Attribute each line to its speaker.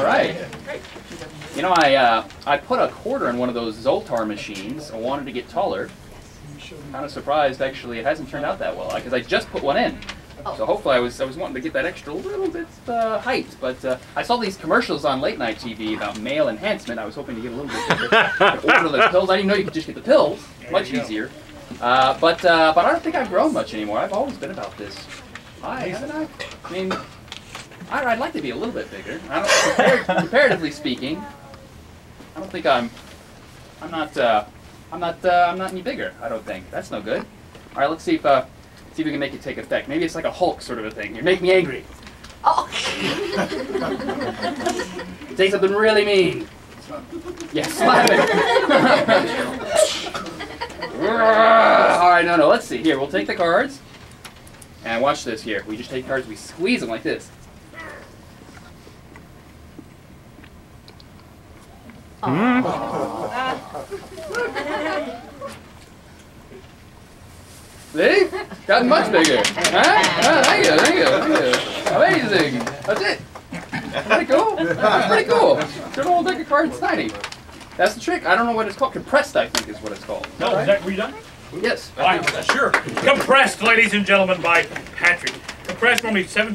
Speaker 1: All right. You know, I uh, I put a quarter in one of those Zoltar machines. I wanted to get taller. Kind of surprised, actually, it hasn't turned out that well because I just put one in. So hopefully, I was I was wanting to get that extra little bit uh, height, but uh, I saw these commercials on late night TV about male enhancement. I was hoping to get a little bit bigger. Order the pills. I didn't know you could just get the pills. Much easier. Uh, but uh, but I don't think I've grown much anymore. I've always been about this. I haven't I? I mean, I, I'd like to be a little bit bigger. I don't, compar- comparatively speaking, I don't think I'm. I'm not. Uh, I'm not. Uh, I'm not any bigger. I don't think. That's no good. All right, let's see if uh, see if we can make it take effect. Maybe it's like a Hulk sort of a thing. You make me angry.
Speaker 2: Oh.
Speaker 1: Say something really mean. Yeah, slap it. All right, no, no. Let's see. Here, we'll take the cards. And watch this here. We just take cards, we squeeze them like this. See? Gotten much bigger. Huh? Ah, thank you, thank you, thank you. Amazing. That's it. Pretty cool. That's pretty cool. Good old deck of cards, tiny. That's the trick. I don't know what it's called. Compressed, I think, is what it's called.
Speaker 3: No, is that, were you done?
Speaker 1: Yes.
Speaker 3: Right, sure. Compressed, ladies and gentlemen, by Patrick. Compressed normally 17.